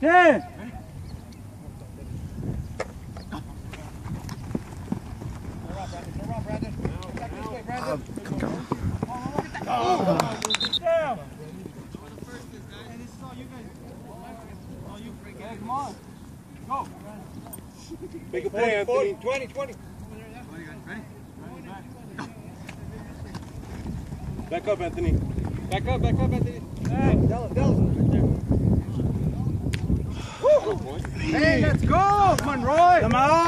Leo. Good shit, Frank. Good ball. Ten. Down. Make a play, Anthony. 20, 20. Back up, Anthony. Back up, back up, Anthony. Dallas, Dallas. Hey, let's go, Monroy. Come on,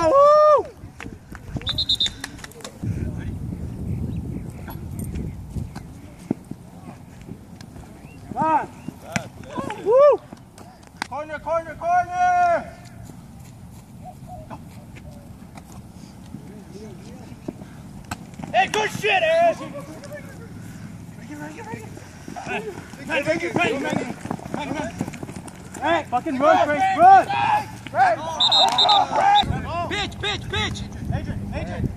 corner, corner! Hey, good shit, Ash! Hey, thank you, thank you. Hey, fucking run, Frank, run! Frank! Frank! Let's go, Frank! Bitch, bitch, bitch! Adrian, Adrian!